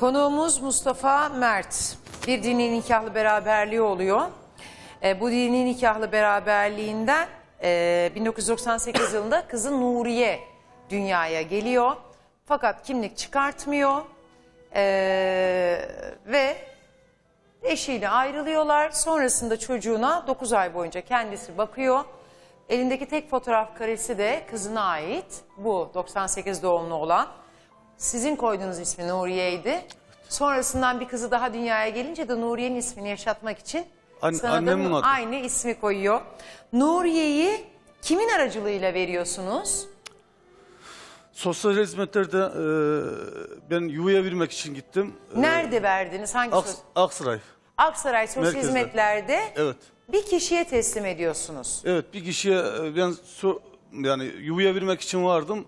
Konuğumuz Mustafa Mert. Bir dini nikahlı beraberliği oluyor. E, bu dini nikahlı beraberliğinden e, 1998 yılında kızı Nuriye dünyaya geliyor. Fakat kimlik çıkartmıyor. E, ve eşiyle ayrılıyorlar. Sonrasında çocuğuna 9 ay boyunca kendisi bakıyor. Elindeki tek fotoğraf karesi de kızına ait. Bu 98 doğumlu olan. Sizin koyduğunuz ismi Nuriye'ydi. Sonrasından bir kızı daha dünyaya gelince de Nuriye'nin ismini yaşatmak için An- sana da annemin adı. aynı ismi koyuyor. Nuriye'yi kimin aracılığıyla veriyorsunuz? Sosyal hizmetlerde e, ben yuvaya vermek için gittim. E, Nerede verdiniz? Hangi Aks- sos- Aksaray. Aksaray Sosyal Merkezde. Hizmetler'de Evet. bir kişiye teslim ediyorsunuz. Evet bir kişiye e, ben so- yani yuvaya vermek için vardım.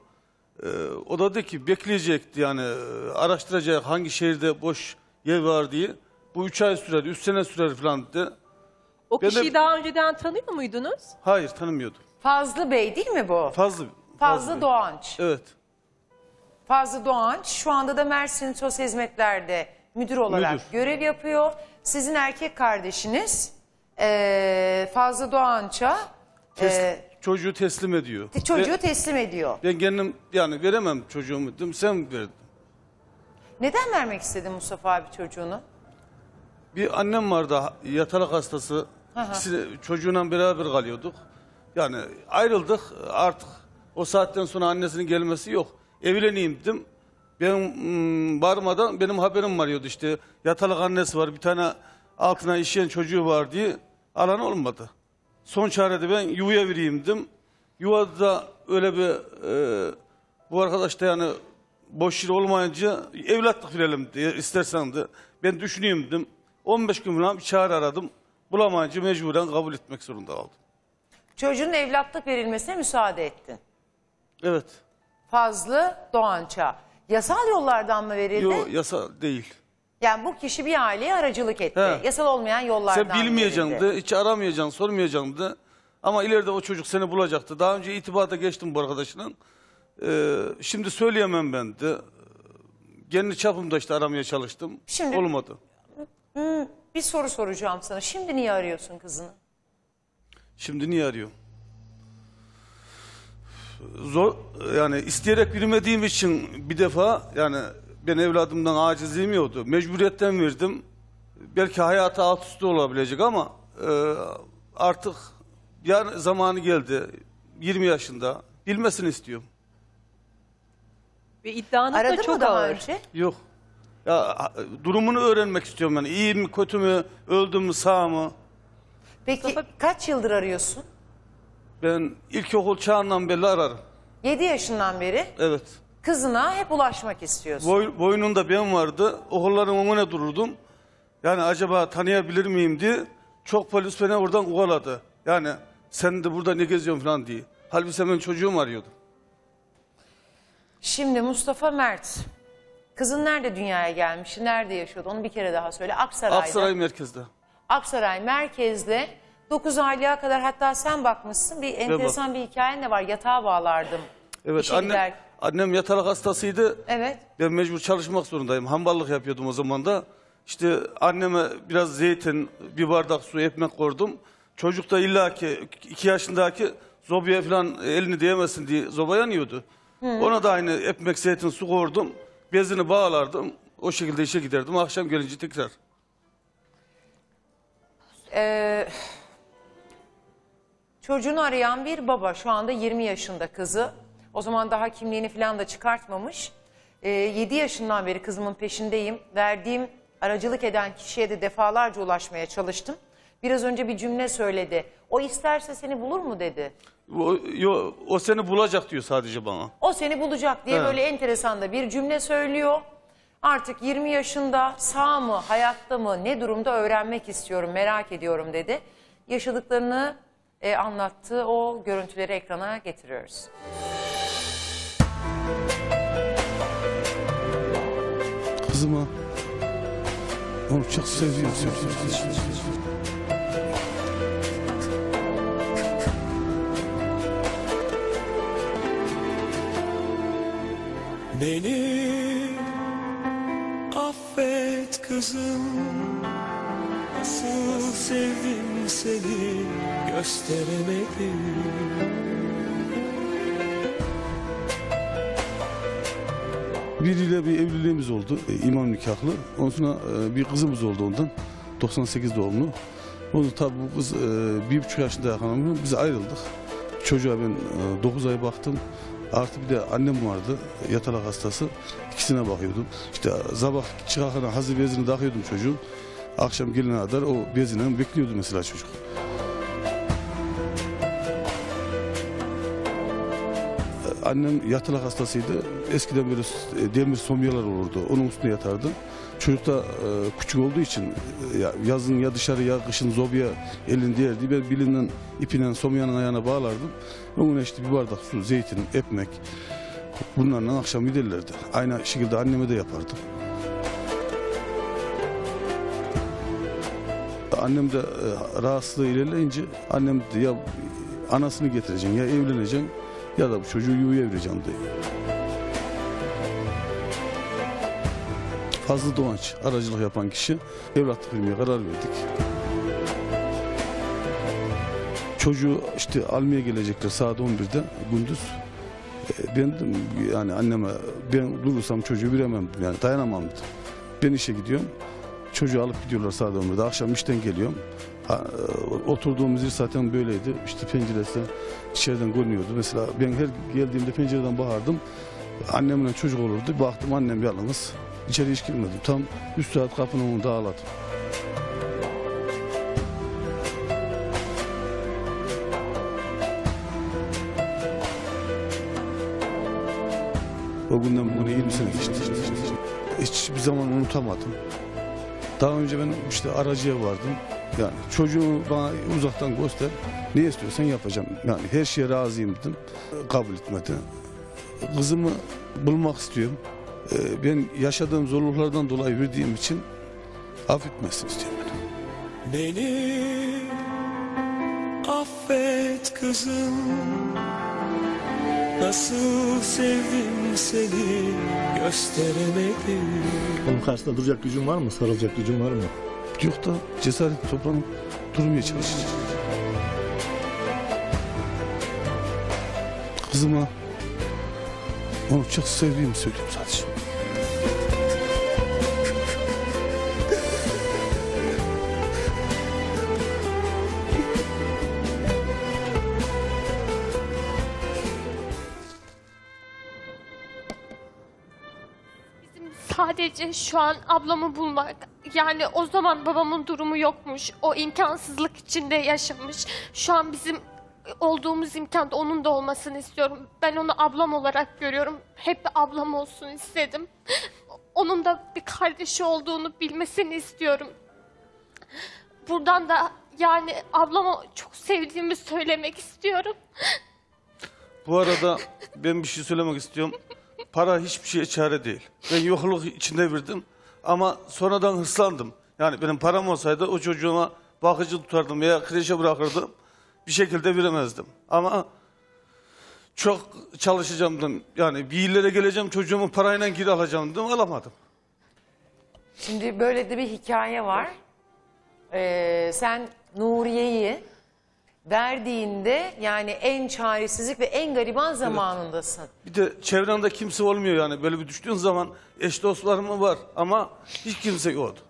E, o da dedi ki bekleyecekti yani e, araştıracak hangi şehirde boş yer var diye. Bu üç ay sürer, üç sene sürer falan dedi. O Ben de- kişiyi daha önceden tanıyor muydunuz? Hayır tanımıyordum. Fazlı Bey değil mi bu? Fazla. Fazlı Doğanç. Evet. Fazlı Doğanç şu anda da Mersin Sosyal Hizmetler'de müdür olarak Müdür. görev yapıyor. Sizin erkek kardeşiniz eee Fazlı Doğanç'a Tes- eee, çocuğu teslim ediyor. çocuğu Ve teslim ediyor. ben kendim yani veremem çocuğumu dedim sen verdin. Neden vermek istedin Mustafa abi çocuğunu? Bir annem vardı ha- yatalak hastası. İkisi çocuğuyla beraber kalıyorduk. Yani ayrıldık artık o saatten sonra annesinin gelmesi yok. Evleneyim dedim. Ben mm, varmadan benim haberim varıyordu işte. Yatalak annesi var bir tane altına işleyen çocuğu var diye alan olmadı. Son çarede ben yuvaya vereyim dedim. Yuvada öyle bir e, bu arkadaş da yani boş yer olmayınca evlatlık verelim diye istersen de ben düşüneyim dedim. 15 gün falan bir çare aradım. Bulamayınca mecburen kabul etmek zorunda kaldım. Çocuğun evlatlık verilmesine müsaade ettin. Evet. Fazlı Doğanç'a. Yasal yollardan mı verildi? Yo yasa değil. Yani bu kişi bir aileye aracılık etti. He. Yasal olmayan yollardan Sen bilmeyeceksin hiç aramayacaksın, sormayacaksın. Ama ileride o çocuk seni bulacaktı. Daha önce itibata geçtim bu arkadaşının. Ee, şimdi söyleyemem ben de. Kendi çapımda işte aramaya çalıştım. Şimdi- Olmadı. Bir soru soracağım sana. Şimdi niye arıyorsun kızını? Şimdi niye arıyor? Zor yani isteyerek yürümediğim için bir defa yani ben evladımdan acizliğim yoktu. Mecburiyetten verdim. Belki hayatı alt üstü olabilecek ama e, artık yani zamanı geldi. 20 yaşında. Bilmesini istiyorum. Ve iddianız da Aradın çok mı daha ağır. önce? Yok. Ya durumunu öğrenmek istiyorum yani. İyi mi, kötü mü, öldü mü, sağ mı? Peki Mustafa- kaç yıldır arıyorsun? Ben ilkokul çağından beri ararım. 7 yaşından beri Evet. Kızına hep ulaşmak istiyorsun. Boy, boynunda ben vardı. Okulların önüne dururdum. Yani acaba tanıyabilir miyim diye. Çok polis beni oradan kovaladı. Yani sen de burada ne geziyorsun falan diye. Halbuki sen benim çocuğum arıyordu. Şimdi Mustafa Mert. Kızın nerede dünyaya gelmiş? Nerede yaşıyordu? Onu bir kere daha söyle. Aksaray'da. Aksaray merkezde. Aksaray merkezde 9 aylığa kadar hatta sen bakmışsın. Bir enteresan bir hikayen de var. Yatağa bağlardım. Evet gider. Annem yatalak hastasıydı. Evet. Ben mecbur çalışmak zorundayım. Hamballık yapıyordum o zaman da. İşte anneme biraz zeytin, bir bardak su, ekmek koydum. Çocuk da illaki iki yaşındaki zobaya falan elini değmesin diye zoba yanıyordu. Ona da aynı ekmek, zeytin, su koydum. Bezini bağlardım. O şekilde işe giderdim. Akşam gelince tekrar. Ee, çocuğunu arayan bir baba şu anda 20 yaşında kızı. O zaman daha kimliğini falan da çıkartmamış. Ee, 7 yaşından beri kızımın peşindeyim. Verdiğim aracılık eden kişiye de defalarca ulaşmaya çalıştım. Biraz önce bir cümle söyledi. O isterse seni bulur mu dedi. O, yo, o seni bulacak diyor sadece bana. O seni bulacak diye Evet. böyle enteresan da bir cümle söylüyor. Artık 20 yaşında sağ mı, hayatta mı, ne durumda öğrenmek istiyorum, merak ediyorum dedi. Yaşadıklarını e, anlattığı o görüntüleri ekrana getiriyoruz. Kızıma. Onu çok seviyorum. Beni affet kızım. Nasıl sevdim seni gösteremedim Biriyle bir evliliğimiz oldu. e, imam nikahlı. Ondan sonra e, bir kızımız oldu ondan. 98 doğumlu. Onu tabii bu kız e, bir buçuk yaşında hanımı biz ayrıldık. Çocuğa ben 9 ay baktım. Artı bir de annem vardı yatalak hastası. İkisine bakıyordum. İşte sabah çıkarken hazır bezini takıyordum çocuğun. Akşam gelene kadar o bezine bekliyordu mesela çocuk. Annem yatalak hastasıydı. Eskiden böyle e, demir somyalar olurdu. Onun üstünde yatardı. Çocuk da e, küçük olduğu için e, ya yazın ya dışarı ya kışın zobya elin diğerdi. Ben bilinden ipinden somyanın ayağına bağlardım. Onun işte bir bardak su, zeytin, ekmek bunlarla akşam giderlerdi. Aynı şekilde anneme de yapardım. Annem de e, rahatsızlığı ilerleyince annem de ya anasını getireceksin ya evleneceksin ya da bu çocuğu yuvaya vereceksin diye. Fazlı Doğanç aracılık yapan kişi evlatlık vermeye karar verdik. Çocuğu işte almaya gelecekler saat 11'de gündüz. E, Ben yani anneme ben durursam çocuğu veremem yani dayanamam. Ben işe gidiyorum. Çocuğu alıp gidiyorlar saat 11'de. Akşam işten geliyorum. E, Oturduğumuz yer zaten böyleydi. İşte penceresi içeriden görünüyordu. Mesela ben her geldiğimde pencereden bakardım. Annemle çocuk olurdu. Baktım annem yalnız. İçeri hiç girmedim. Tam 3 saat kapının önünde ağladım. O günden bugüne 20 sene geçti. Hiçbir zaman unutamadım. Daha önce ben işte aracıya vardım. Yani çocuğu bana uzaktan göster. Ne istiyorsan yapacağım. Yani her şeye razıyım dedim. Kabul etmedi. Kızımı bulmak istiyorum. Ee, Ben yaşadığım zorluklardan dolayı verdiğim için affetmesini istiyorum. beni. Beni affet kızım Nasıl sevdim seni gösteremedim Onun karşısında duracak gücün var mı? Sarılacak gücün var mı? Yok da cesaret toplanıp durmaya çalışacağım. Kızıma onu çok sevdiğimi söyleyeyim sadece. Sadece şu an ablamı bulmak. Yani o zaman babamın durumu yokmuş. O imkansızlık içinde yaşamış. Şu an bizim olduğumuz imkanda onun da olmasını istiyorum. Ben onu ablam olarak görüyorum. Hep ablam olsun istedim. Onun da bir kardeşi olduğunu bilmesini istiyorum. Buradan da yani ablama çok sevdiğimi söylemek istiyorum. Bu arada ben bir şey söylemek istiyorum. Para hiçbir şeye çare değil. Ben yokluk içinde verdim ama sonradan hırslandım. Yani benim param olsaydı o çocuğuma bakıcı tutardım veya kreşe bırakırdım. Bir şekilde veremezdim. Ama çok çalışacağım dedim. Yani bir illere geleceğim çocuğumu parayla geri alacağım dedim alamadım. Şimdi böyle de bir hikaye var. Ee, sen Nuriye'yi verdiğinde yani en çaresizlik ve en gariban zamanındasın. Bir de çevremde kimse olmuyor yani. Böyle bir düştüğün zaman eş dostlarım var ama hiç kimse yoktu.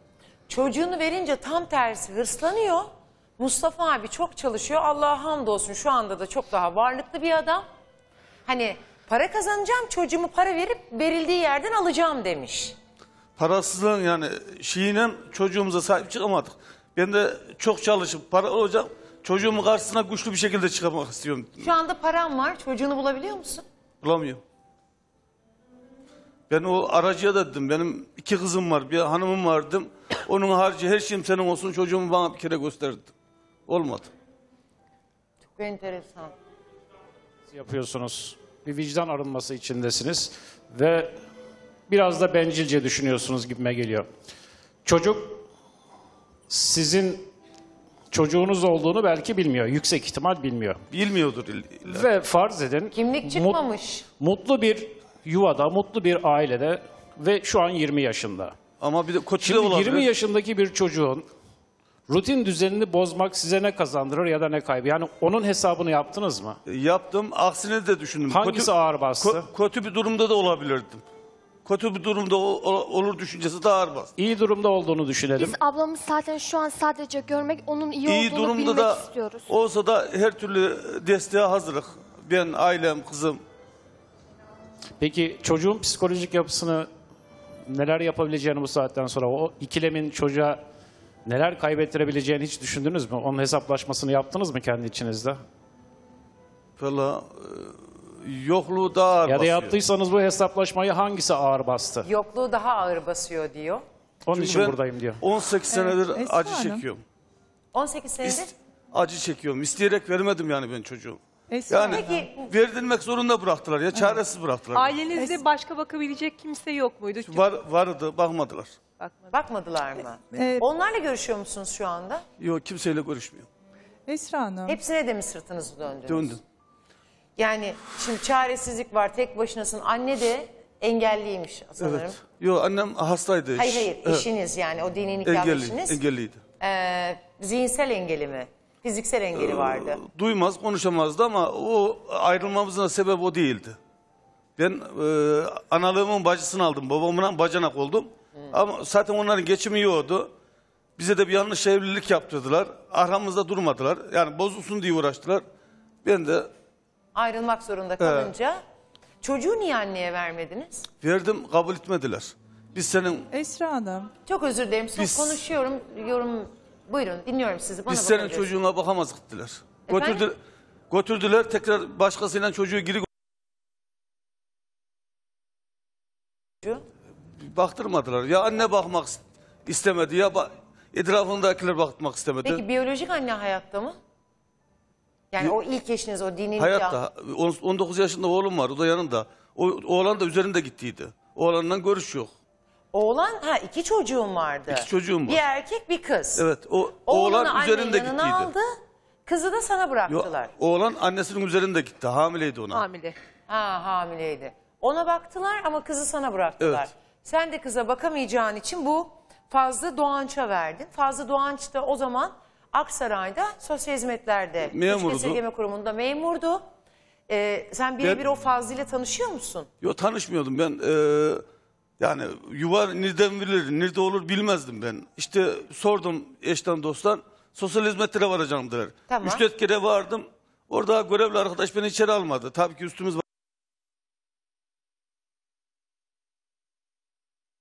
Çocuğunu verince tam tersi hırslanıyor. Mustafa abi çok çalışıyor. Allah'a hamdolsun şu anda da çok daha varlıklı bir adam. Hani para kazanacağım çocuğumu para verip verildiği yerden alacağım demiş. Parasızlığın yani şeyine çocuğumuza sahip çıkamadık. Ben de çok çalışıp para olacağım. Çocuğumun karşısına güçlü bir şekilde çıkmak istiyorum. Şu anda param var çocuğunu bulabiliyor musun? Bulamıyorum. Ben o aracıya da dedim. Benim iki kızım var, bir hanımım var dedim. Onun harici her şeyim senin olsun çocuğumu bana bir kere gösterdi. Olmadı. Çok enteresan. yapıyorsunuz. Bir vicdan arınması içindesiniz ve biraz da bencilce düşünüyorsunuz gibime geliyor. Çocuk sizin çocuğunuz olduğunu belki bilmiyor. Yüksek ihtimal bilmiyor. Bilmiyordur illa. Ve farz edin Kimlik mut- çıkmamış. mutlu bir yuvada, mutlu bir ailede ve şu an 20 yaşında. Ama bir de kötü de Şimdi olabilir. 20 yaşındaki bir çocuğun rutin düzenini bozmak size ne kazandırır ya da ne kaybı? Yani onun hesabını yaptınız mı? Yaptım. Aksini de düşündüm. Hangisi Kötü- ağır bastı? Kö- kötü bir durumda da olabilirdim. Kötü bir durumda olur düşüncesi bastı. İyi durumda olduğunu düşünelim. Biz ablamı zaten şu an sadece görmek, onun iyi, İyi olduğunu durumda bilmek da istiyoruz. olsa da her türlü desteğe hazırlık. Ben, ailem, kızım. Peki çocuğun psikolojik yapısını neler yapabileceğini bu saatten sonra o ikilemin çocuğa neler kaybettirebileceğini hiç düşündünüz mü? Onun hesaplaşmasını yaptınız mı kendi içinizde? Valla e, yokluğu daha ağır Ya da basıyor. yaptıysanız bu hesaplaşmayı hangisi ağır bastı? Yokluğu daha ağır basıyor diyor. Onun Çünkü için ben buradayım diyor. 18 senedir Esra acı Hanım. çekiyorum. 18 senedir. İst- acı çekiyorum. İsteyerek vermedim yani ben çocuğu. Esra Yani Hanım. Peki verdirmek zorunda bıraktılar ya. Çaresiz bıraktılar. Ailenizde başka bakabilecek kimse yok muydu? Var, vardı bakmadılar. bakmadım. bakmadılar mı? Ee, Onlarla görüşüyor musunuz şu anda? Yok kimseyle görüşmüyor. Esra Hanım. Hepsine de mi sırtınızı döndünüz? Döndüm. Yani şimdi çaresizlik var, tek başınasın. Anne de engelliymiş sanırım. Evet. Yok annem hastaydı. Hayır hayır, Evet. eşiniz yani o dini nikahlı Engelli, eşiniz. engelliydi. Ee, zihinsel engeli mi? Fiziksel engeli vardı. Duymaz, konuşamazdı ama o ayrılmamızın sebebi o değildi. Ben e, analığımın bacısını aldım. Babamla bacanak oldum. Ama zaten onların geçimi yoktu. Bize de bir yanlış evlilik yaptırdılar. Aramızda durmadılar. Yani bozulsun diye uğraştılar. Ben de Ayrılmak zorunda kalınca çocuğu niye anneye vermediniz? verdim, kabul etmediler. Biz senin Esra Hanım. Çok özür dilerim. Son Biz- konuşuyorum. Yorum Buyurun dinliyorum sizi. Bana biz senin çocuğuna bakamazdık dediler. Efendim? Götürdü, götürdüler tekrar başkasıyla çocuğu geri baktırmadılar. Ya anne bakmak istemedi ya ba- etrafındakiler bakmak istemedi. Peki biyolojik anne hayatta mı? Yani o ilk eşiniz o dini nikah. Hayatta on- 19 yaşında oğlum var o da yanında. O oğlan da üzerinde gittiydi. Oğlanla görüş yok. Oğlan ha iki çocuğum vardı. İki çocuğum var. Bir erkek bir kız. Evet o oğlan üzerinde yanına gittiydi. aldı. Kızı da sana Yo, bıraktılar. oğlan annesinin üzerinde gitti. Hamileydi ona. Hamile. Ha hamileydi. Ona baktılar ama kızı sana bıraktılar. Evet. Sen de kıza bakamayacağın için bu Fazlı Doğanç'a verdin. Fazlı Doğanç da o zaman Aksaray'da sosyal hizmetlerde Memurdu. Çocuk Esirgeme Kurumu'nda memurdu. Ee, sen birebir Ben- o Fazlı ile tanışıyor musun? Yo tanışmıyordum ben. eee, yani yuva nereden verilir, nerede olur bilmezdim ben. İşte sordum eşten dosttan. Sosyal hizmetlere varacağım dediler. Tamam. Üç dört kere vardım. Orada görevli arkadaş beni içeri almadı. Tabii ki üstümüz var.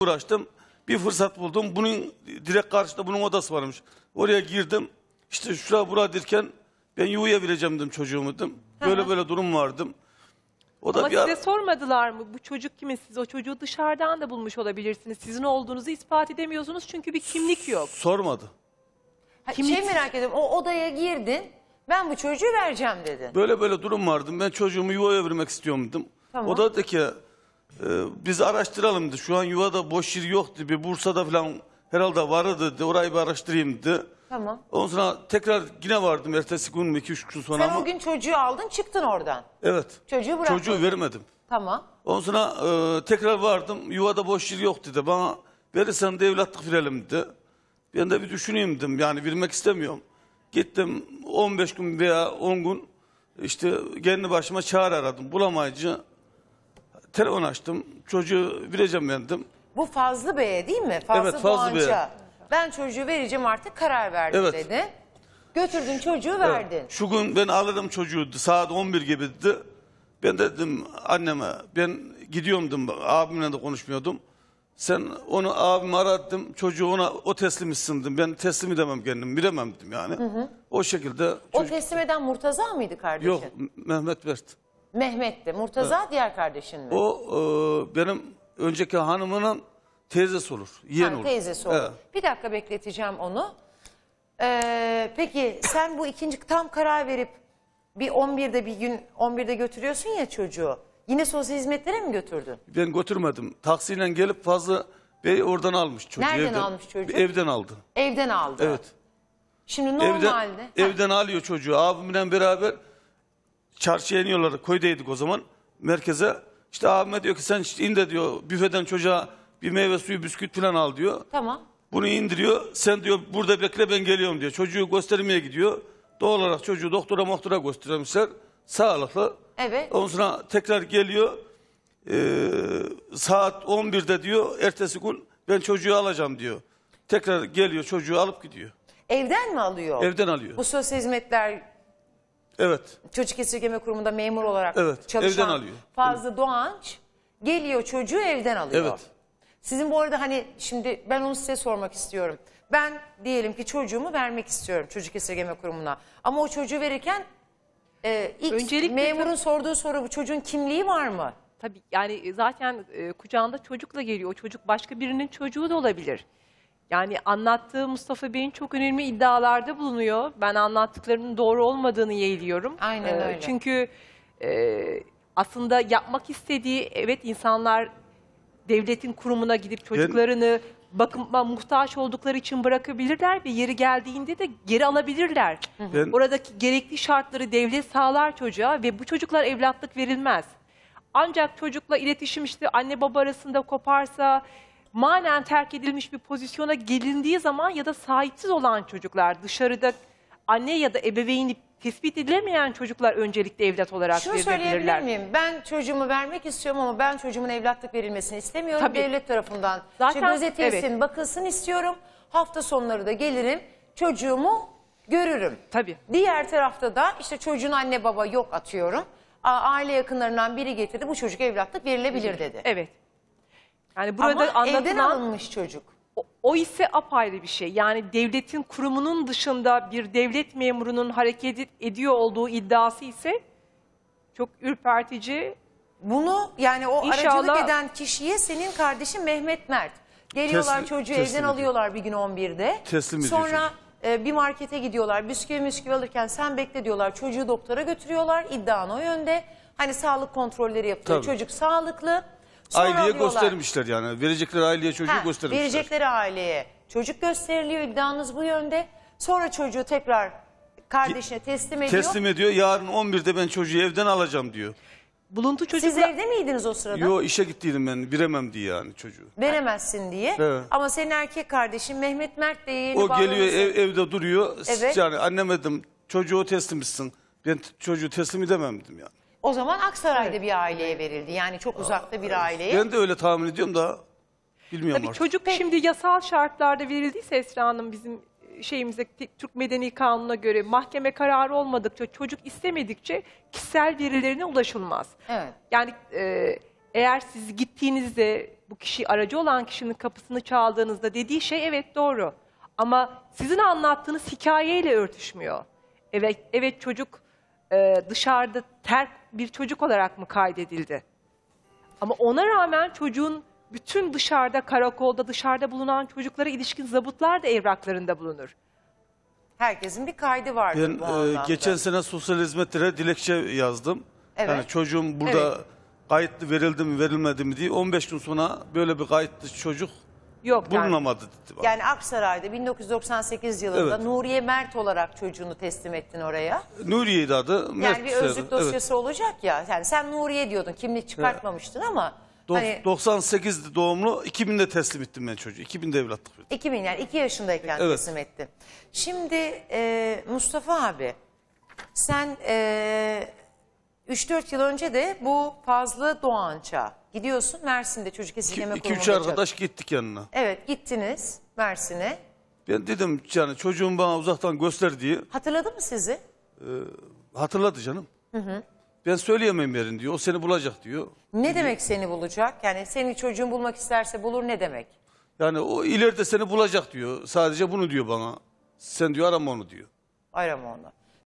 uğraştım. Bir fırsat buldum. Bunun direkt karşıda bunun odası varmış. Oraya girdim. İşte şura bura derken ben yuvaya vereceğim dedim çocuğumu dedim. Böyle böyle durum vardım. O da Ama bir size ara- sormadılar mı? Bu çocuk kimin? Siz o çocuğu dışarıdan da bulmuş olabilirsiniz. Sizin olduğunuzu ispat edemiyorsunuz çünkü bir kimlik yok. sormadı. Ha, Kimlik- Şey merak ediyorum o odaya girdin ben bu çocuğu vereceğim dedin. Böyle böyle durum vardı. Ben çocuğumu yuvaya vermek istiyorum dedim. Tamam. O da dedi ki e, biz araştıralım dedi. Şu an yuvada boş yer yok dedi. Bir Bursa'da falan herhalde vardı dedi. Orayı bir araştırayım dedi. Tamam. Ondan sonra tekrar yine vardım ertesi gün mü iki üç gün sonra Sen ama. o gün çocuğu aldın çıktın oradan. Evet. Çocuğu bıraktın. Çocuğu vermedim. Tamam. Ondan sonra e, tekrar vardım. Yuvada boş yer yok dedi. Bana verirsen de evlatlık verelim dedi. Ben de bir düşüneyim dedim. Yani vermek istemiyorum. Gittim 15 gün veya 10 gün işte kendi başıma çağrı aradım. Bulamayınca telefon açtım. Çocuğu vereceğim ben dedim. Bu Fazlı Bey'e değil mi? Fazlı Evet, Fazlı Bey'e. Ben çocuğu vereceğim artık karar verdim Evet. dedi. Götürdün çocuğu verdin. Şu gün ben alırım çocuğu saat 11 gibi dedi. Ben de dedim anneme ben gidiyorum dedim. Abimle de konuşmuyordum. Sen onu abimi aradım. Çocuğu ona o teslim etsin dedim. Ben teslim edemem kendim. Bilemem dedim yani. O şekilde O çocuk... teslim eden Murtaza mıydı kardeşin? Yok Mehmet Mert. Mehmet'ti. Murtaza diğer kardeşin mi? O e, benim önceki hanımının teyzesi olur. Yeğen Ha, olur. teyzesi oldu. Evet. Bir dakika bekleteceğim onu. Ee, peki sen bu ikinci tam karar verip bir 11'de bir gün 11'de götürüyorsun ya çocuğu. Yine sosyal hizmetlere mi götürdün? Ben götürmedim. Taksiyle gelip fazla bey oradan almış çocuğu. Nereden evden. almış çocuğu? Evden aldı. Evden aldı. Evet. Şimdi Evden, normalde... Ha, evden alıyor çocuğu. Abimle beraber çarşıya iniyorlar. Köydeydik o zaman. Merkeze. İşte abime diyor ki sen işte in de diyor büfeden çocuğa Bir meyve suyu bisküvit falan al diyor. Tamam. Bunu indiriyor. Sen diyor burada bekle ben geliyorum diyor. Çocuğu göstermeye gidiyor. Doğal olarak çocuğu doktora doktora göstermişler. Sağlıklı. Evet. Ondan sonra tekrar geliyor. Ee, saat 11'de diyor ertesi gün ben çocuğu alacağım diyor. Tekrar geliyor çocuğu alıp gidiyor. Evden mi alıyor? Evden alıyor. Bu sosyal hizmetler Evet. çocuk esirgeme kurumunda memur olarak Evet, çalışan evden alıyor. Fazla Doğanç geliyor çocuğu evden alıyor. Evet. Sizin bu arada hani şimdi ben onu size sormak istiyorum. Ben diyelim ki çocuğumu vermek istiyorum çocuk esirgeme kurumuna. Ama o çocuğu verirken e, ilk Öncelikle memurun sorduğu soru bu çocuğun kimliği var mı? Tabii yani zaten e, kucağında çocukla geliyor. O çocuk başka birinin çocuğu da olabilir. Yani anlattığı Mustafa Bey'in çok önemli iddialarda bulunuyor. Ben anlattıklarının doğru olmadığını yeğliyorum. Aynen Ee, öyle. Çünkü e, aslında yapmak istediği evet insanlar devletin kurumuna gidip çocuklarını bakıma muhtaç oldukları için bırakabilirler ve yeri geldiğinde de geri alabilirler. Ben- Oradaki gerekli şartları devlet sağlar çocuğa ve bu çocuklar evlatlık verilmez. Ancak çocukla iletişim işte anne baba arasında koparsa, manen terk edilmiş bir pozisyona gelindiği zaman ya da sahipsiz olan çocuklar dışarıda anne ya da ebeveyni tespit edilemeyen çocuklar öncelikle evlat olarak Şunu söyleyebilir verilebilirler. miyim? Ben çocuğumu vermek istiyorum ama ben çocuğumun evlatlık verilmesini istemiyorum. Tabii. Devlet tarafından Zaten- işte gözetilsin, evet. bakılsın istiyorum. Hafta sonları da gelirim, çocuğumu görürüm. Tabii. Diğer tarafta da işte çocuğun anne baba yok atıyorum. A- Aile yakınlarından biri getirdi bu çocuk evlatlık verilebilir dedi. Evet. Yani burada Ama evden anlatılan alınmış çocuk. O, o ise apayrı bir şey. Yani devletin kurumunun dışında bir devlet memurunun hareket ed- ediyor olduğu iddiası ise çok ürpertici. Bunu yani o İnşallah- aracılık eden kişiye senin kardeşin Mehmet Mert. Geliyorlar Teslim- çocuğu teslim evden alıyorlar bir gün 11'de. Teslim Sonra e, bir markete gidiyorlar. Bisküvi müsküvi alırken sen bekle diyorlar. Çocuğu doktora götürüyorlar. İddian o yönde. Hani sağlık kontrolleri yapılıyor. Tabii. Çocuk sağlıklı. Sonra Aileye alıyorlar. göstermişler yani. Verecekleri aileye çocuğu Ha, göstermişler. Verecekleri aileye. Çocuk gösteriliyor iddianız bu yönde. Sonra çocuğu tekrar kardeşine teslim ediyor. Teslim ediyor. Yarın 11'de ben çocuğu evden alacağım diyor. Buluntu Siz çocuklar evde miydiniz o sırada? Yo işe gittiydim ben. Biremem diye yani çocuğu. Veremezsin diye. Evet. Ama senin erkek kardeşin Mehmet Mert de yeni O geliyor ev, evde duruyor. Evet. Yani anneme dedim çocuğu teslim etsin. Ben çocuğu teslim edemem dedim yani. O zaman Aksaray'da bir aileye verildi. Yani çok uzakta bir aileye. Ben de öyle tahmin ediyorum da bilmiyorum Tabii artık. çocuk şimdi yasal şartlarda verildiyse Esra Hanım bizim şeyimize T- Türk Medeni Kanunu'na göre mahkeme kararı olmadıkça çocuk istemedikçe kişisel verilerine ulaşılmaz. Evet. Yani e, eğer siz gittiğinizde bu kişi aracı olan kişinin kapısını çaldığınızda dediği şey evet doğru. Ama sizin anlattığınız hikayeyle örtüşmüyor. Evet, evet çocuk e, dışarıda terk bir çocuk olarak mı kaydedildi? Ama ona rağmen çocuğun bütün dışarıda, karakolda, dışarıda bulunan çocuklara ilişkin zabıtlar da evraklarında bulunur. Herkesin bir kaydı vardır Ben bu e, anlamda. geçen sene sosyal hizmetlere dilekçe yazdım. Evet. Yani çocuğum burada Evet. kayıtlı verildi mi verilmedi mi diye 15 gün sonra böyle bir kayıtlı çocuk Yok yani. bulunamadı. Yani Aksaray'da 1998 yılında Evet. Nuriye Mert olarak çocuğunu teslim ettin oraya. Nuriye'ydi adı. Mert Yani bir özlük dosyası olacak ya. Yani sen Nuriye diyordun kimlik çıkartmamıştın ama hani 98 doğumlu 2000'de teslim ettim ben çocuğu. 2000'de evlatlık verdim. 2000 yani 2 yaşındayken Evet. teslim ettin. Şimdi e, Mustafa abi sen e, 3-4 yıl önce de bu Fazlı Doğanç'a gidiyorsun Mersin'de çocuk esirgeme 2-3 kurumunda. arkadaş gittik yanına. Evet gittiniz Mersin'e. Ben dedim yani çocuğum bana uzaktan göster diye. Hatırladı mı sizi? Hatırladı canım. Ben söyleyemem yerini diyor. O seni bulacak diyor. Ne demek seni bulacak? Yani seni çocuğun bulmak isterse bulur ne demek? Yani o ileride seni bulacak diyor. Sadece bunu diyor bana. Sen diyor arama onu diyor. Arama onu.